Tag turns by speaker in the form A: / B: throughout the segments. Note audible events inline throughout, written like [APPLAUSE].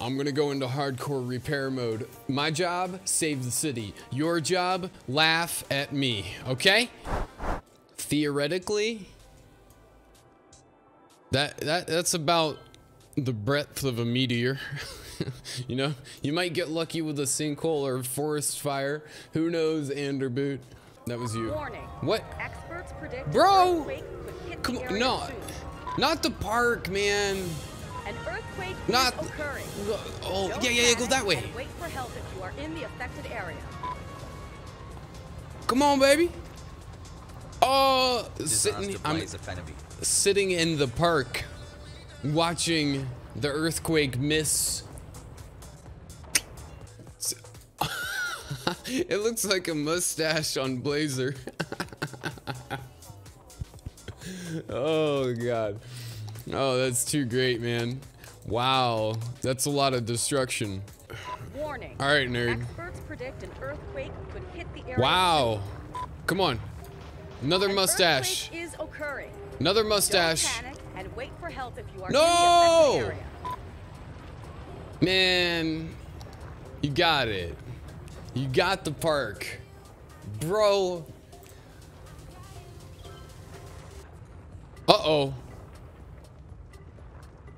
A: I'm gonna go into hardcore repair mode. My job, save the city. Your job, laugh at me, okay? Theoretically, that that that's about the breadth of a meteor. [LAUGHS] you know, you might get lucky with a sinkhole or forest fire. Who knows, Anderboot? That was you.
B: Warning.
A: What?
B: Experts predict
A: Bro!
B: an earthquake could hit
A: Come on, no,
B: soon.
A: not the park, man.
B: An earthquake
A: Not.
B: is occurring.
A: Oh,
B: Don't
A: yeah, yeah, yeah. Go that way.
B: Wait for help if you are in the affected area.
A: Come on, baby. Oh, sitting. I'm
C: plays a enemy.
A: sitting in the park, watching the earthquake miss. [LAUGHS] it looks like a mustache on Blazer. [LAUGHS] oh god. Oh, that's too great, man. Wow, that's a lot of destruction.
B: Warning.
A: All right, nerd.
B: Experts predict an earthquake could hit the area.
A: Wow. Come on. Another
B: An
A: mustache.
B: is occurring.
A: Another
B: Don't
A: mustache.
B: panic and wait for help if you are
A: No!
B: in the affected area.
A: Man, you got it. You got the park. Bro. Uh-oh.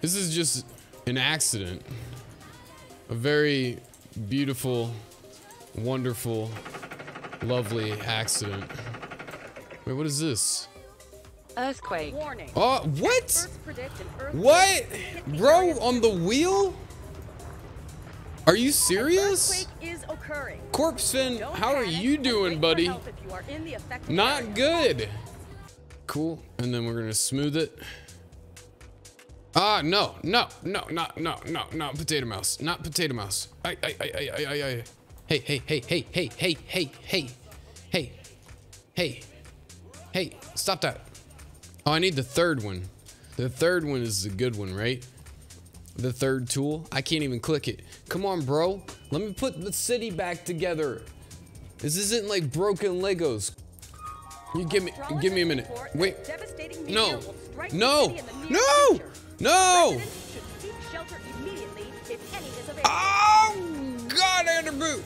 A: this is just an accident. A very beautiful, wonderful, lovely accident. Wait, what is this?
D: Earthquake.
B: Warning.
A: Oh, what?
B: Experts predict an earthquake
A: What?
B: could hit the
A: Bro, on the wheel? Are you serious?
B: earthquake is occurring.
A: Corpse Fin,
B: Don't
A: how are you doing, buddy?
B: you are in the affected
A: Not
B: area.
A: good. Cool. And then we're gonna smooth it. Ah, no, no, no, no, no, no, no, potato mouse. Not potato mouse. I, I, I, I, I, I, I. Hey, hey, hey, hey, hey, hey, hey, hey, hey, hey, hey, stop that. Oh, I need the third one. The third one is the good one, right? The third tool. I can't even click it. Come on, bro. Let me put the city back together. This isn't like broken Legos. You give me, give me a minute. Wait. No.
B: will strike the
A: No.
B: city in the near
A: No.
B: Future.
A: No.
B: Residents should seek shelter immediately if any is available.
A: Oh God, Underboot.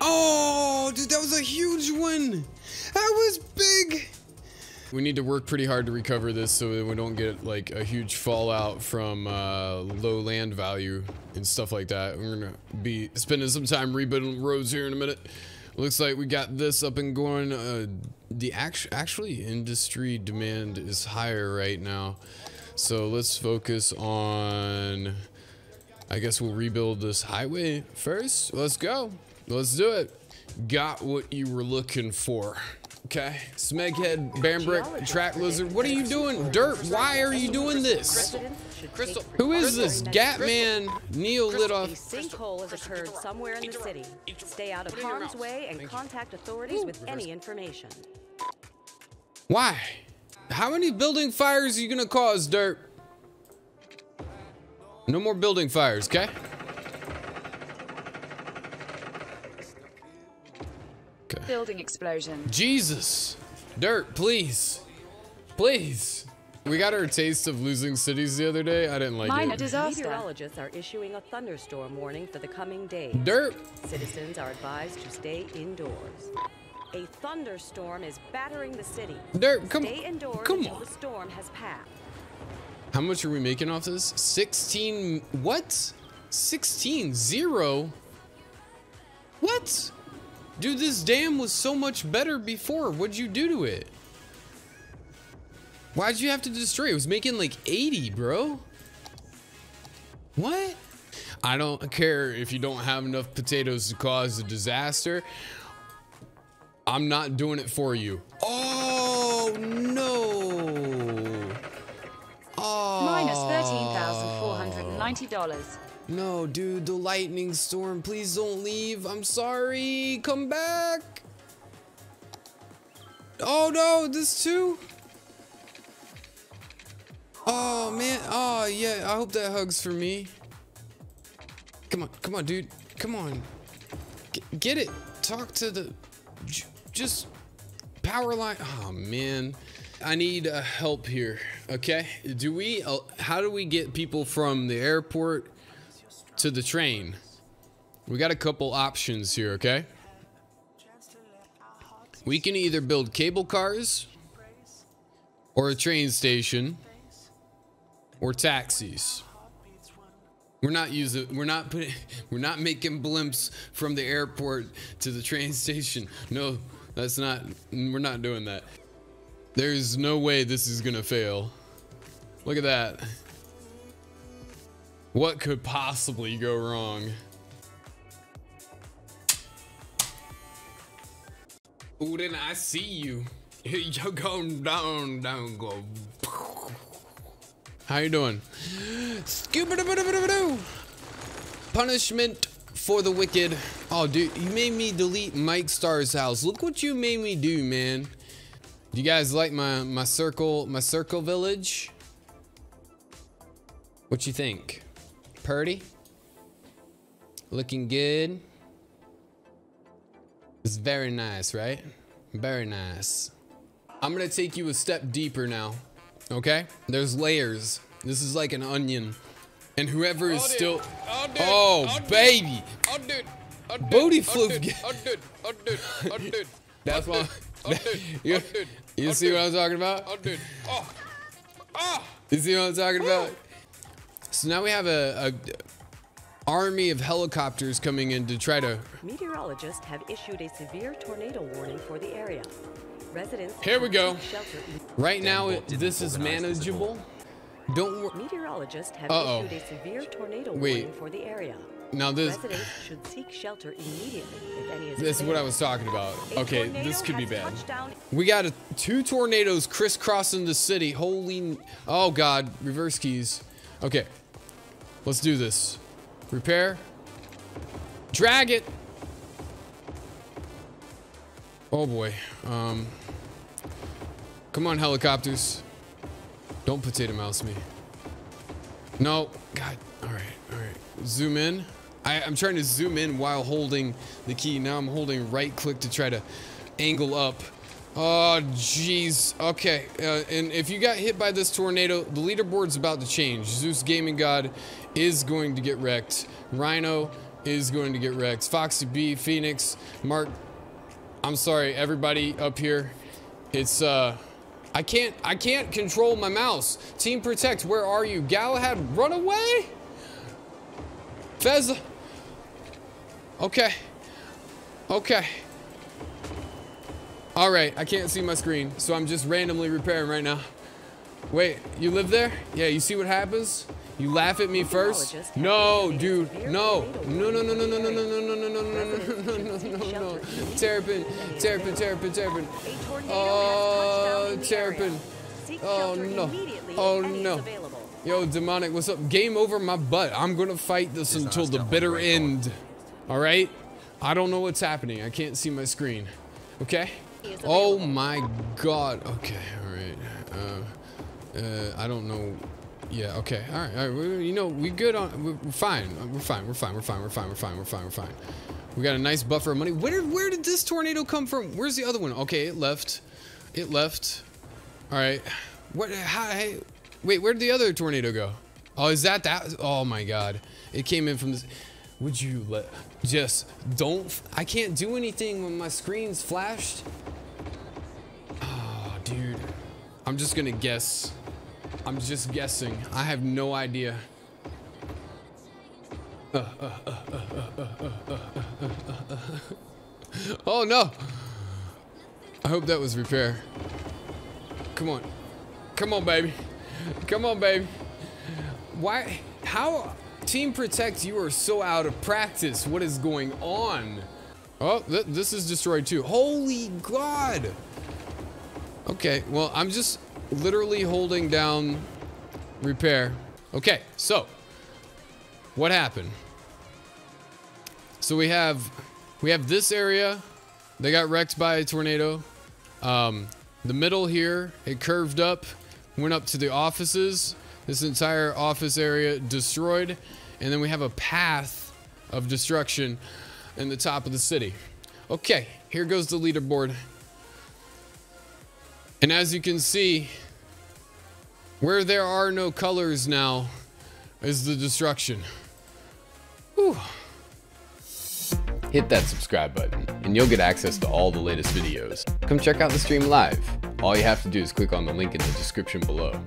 A: Oh, dude, that was a huge one. That was big. We need to work pretty hard to recover this so that we don't get like a huge fallout from uh, low land value and stuff like that. We're gonna be spending some time rebuilding roads here in a minute. Looks like we got this up and going. Uh, the act actually industry demand is higher right now. So let's focus on I guess we'll rebuild this highway first. Let's go. Let's do it. Got what you were looking for. Okay. Smeghead, Bambrick, Track Lizard. What are you doing? Dirt, why are you doing this?
B: Residents
C: Crystal,
A: Who is this?
B: during
A: Gatman Neo lit
B: A sinkhole has occurred somewhere in the city. Stay out of harm's way and contact authorities with any information.
A: Why? How many building fires are you gonna cause, Dirt? No more building fires, okay?
D: Building explosion.
A: Jesus. Dirt, please. Please. We got our taste of losing cities the other day. I didn't like
D: Minor
A: it.
D: disaster.
B: Meteorologists are issuing a thunderstorm warning for the coming days.
A: Dirt.
B: Citizens are advised to stay indoors. A thunderstorm is battering the city.
A: Dirt, come
B: Stay indoors
A: Come
B: until
A: on.
B: the storm has passed.
A: How much are we making off this? 16 what? 16 0? What? Dude, this dam was so much better before. What'd you do to it? Why'd you have to destroy it? It was making like 80, bro. What? I don't care if you don't have enough potatoes to cause a disaster. I'm not doing it for you. Oh, no. Oh.
D: Minus ah. $13,490.
A: No, dude, the lightning storm. Please don't leave. I'm sorry. Come back. Oh no, this too? Oh man. Oh yeah, I hope that hugs for me. Come on, come on, dude. Come on. G get it. Talk to the. Just power line. Oh man. I need uh, help here. Okay. Do we, uh, how do we get people from the airport to the train? We got a couple options here, okay? We can either build cable cars or a train station or taxis. We're not using we're not putting [LAUGHS] we're not making blimps from the airport to the train [LAUGHS] station. No, that's not we're not doing that. There's no way this is gonna fail. Look at that. What could possibly go wrong? Ooh, then I see you. [LAUGHS] You're going down, down, go. How you doing? [GASPS] Punishment for the wicked. Oh, dude, you made me delete Mike Star's house. Look what you made me do, man. Do you guys like my my circle my circle village? What you think? Purdy? Looking good. It's very nice, right? Very nice. I'm gonna take you a step deeper now. Okay? There's layers. This is like an onion. And whoever is still Oh, baby! Booty flip. [LAUGHS] That's why. [LAUGHS] you, you see what I'm talking about? You see what I'm talking about? So now we have a, a army of helicopters coming in to try to.
B: Meteorologists have issued a severe tornado warning for the area. Residents.
A: Here we go. Right now, this is manageable. Don't. worry.
B: Meteorologists have
A: Uh-oh.
B: issued a severe tornado
A: Wait.
B: warning for the area.
A: Now this.
B: Residents should seek shelter immediately if any is
A: This is what I was talking about. Okay, this could be bad. We got a, two tornadoes crisscrossing the city. Holy, oh god, reverse keys. Okay, let's do this. Repair. Drag it. Oh boy. Um. Come on, helicopters. Don't potato mouse me. No. God. All right. All right. Zoom in. I, I'm trying to zoom in while holding the key. Now I'm holding right click to try to angle up. Oh, jeez. Okay. Uh, and if you got hit by this tornado, the leaderboard's about to change. Zeus Gaming God is going to get wrecked. Rhino is going to get wrecked. Foxy B, Phoenix, Mark. I'm sorry, everybody up here. It's uh. I can't I can't control my mouse. Team Protect, where are you? Galahad, run away! Fez. Okay. Okay. Alright, I can't see my screen, so I'm just randomly repairing right now. Wait, you live there? Yeah, you see what happens? You laugh at me first?
B: Meteorologists have
A: No,
B: issued a
A: dude.
B: severe
A: No.
B: tornado
A: No, no, no, no, no, no,
B: warning
A: no, no, no, no, no, no, no, no, no, no, no. Terrapin, Terrapin, Terrapin, Terrapin.
B: A tornado
A: Oh,
B: has touched down in the area.
A: Terrapin.
B: Seek
A: Oh,
B: shelter
A: no.
B: immediately
A: Oh,
B: if any is
A: no.
B: available.
A: Yo, demonic, what's up? Game over my butt. I'm gonna fight this until the bitter end. All right? I don't know what's happening. I can't see my screen. Okay?
B: Is
A: Oh
B: available.
A: my god. Okay, all right. Uh, uh, I don't know. Yeah. Okay. All right. All right. We, you know, we good on. We're, fine. We're fine. We're fine. We're fine. We're fine. We're fine. We're fine. We're fine. We got a nice buffer of money. Where where did this tornado come from? Where's the other one? Okay, it left. It left. All right. What? Hey, wait. Where did the other tornado go? Oh, is that that? Oh my God! It came in from this. Would you let? Just don't. I can't do anything when my screen's flashed. Oh, dude. I'm just gonna guess. I'm just guessing. I have no idea. [LAUGHS] Oh no! I hope that was repair. Come on. Come on, baby. Come on, baby. Why? How? Team Protect, you are so out of practice. What is going on? Oh, th this is destroyed too. Holy God! Okay, well, I'm just literally holding down repair. Okay, so what happened? So we have we have this area. They got wrecked by a tornado. Um, the middle here, it curved up, went up to the offices. This entire office area destroyed. And then we have a path of destruction in the top of the city. Okay, here goes the leaderboard. And as you can see, where there are no colors now is the destruction. Whew.
C: Hit that subscribe button and you'll get access to all the latest videos. Come check out the stream live. All you have to do is click on the link in the description below.